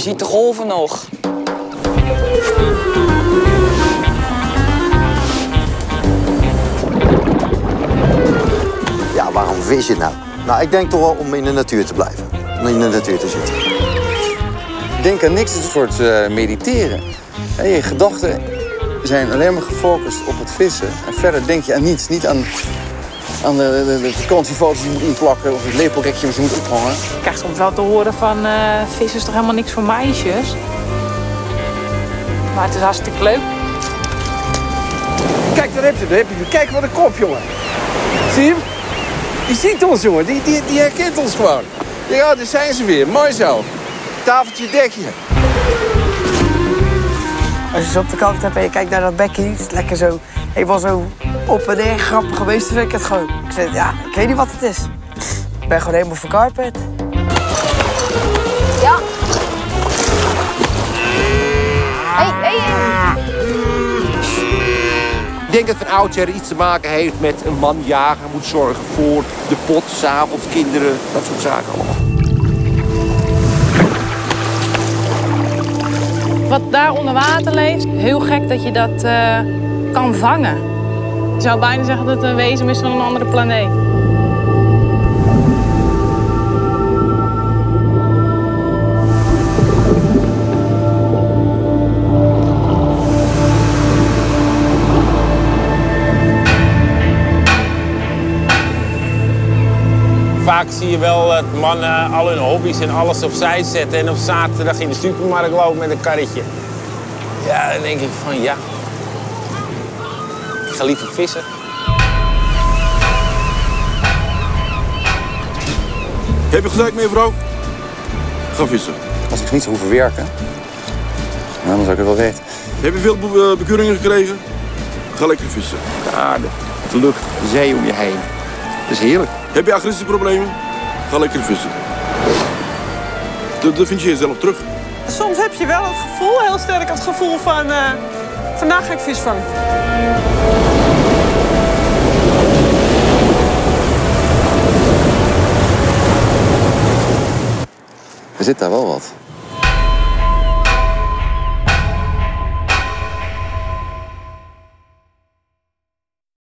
ziet de golven nog. Ja, waarom vis je nou? Nou, ik denk toch wel om in de natuur te blijven. Om in de natuur te zitten. Denk aan niks, het is een soort eh, mediteren. En je gedachten zijn alleen maar gefocust op het vissen. En verder denk je aan niets. Niet aan, aan de, de, de vakantiefoto's die je moet inplakken of het lepelrekje wat je moet ophangen. Ik krijg soms wel te horen van uh, vissen is toch helemaal niks voor meisjes. Maar het is hartstikke leuk. Kijk, daar heb je, daar heb je. Kijk wat een kop, jongen. Zie je hem? Die ziet ons, jongen. Die, die, die herkent ons gewoon. Ja, daar zijn ze weer. Mooi zo. Tafeltje, dekje. Als je ze op de kant hebt en je kijkt naar dat bekje, het is lekker zo, helemaal zo op en neer grappig geweest, vind ik het gewoon. Ik zeg, ja, ik weet niet wat het is. Ik ben gewoon helemaal verkarperd. Ja. Hey, hey, hey. Ik denk dat van oudsher iets te maken heeft met een man jagen moet zorgen voor de pot, s'avonds, kinderen, dat soort zaken allemaal. Wat daar onder water leeft, heel gek dat je dat uh, kan vangen. Je zou bijna zeggen dat het een wezen is van een andere planeet. Vaak zie je wel dat mannen al hun hobby's en alles opzij zetten en op zaterdag in de supermarkt lopen met een karretje. Ja, dan denk ik van ja. Ik ga liever vissen. Heb je gezegd, mevrouw? Ga vissen. Als ik niet zou hoeven werken, nou, dan zou ik het wel weten. Heb je veel be bekeuringen gekregen? Ga lekker vissen. De aarde, de lucht, de zee om je heen. Dat is heerlijk. Heb je agressieproblemen? Ga lekker vissen. Dat, dat vind je jezelf terug. Soms heb je wel het gevoel, heel sterk het gevoel van... Uh, vandaag ga ik vis vangen. Er zit daar wel wat.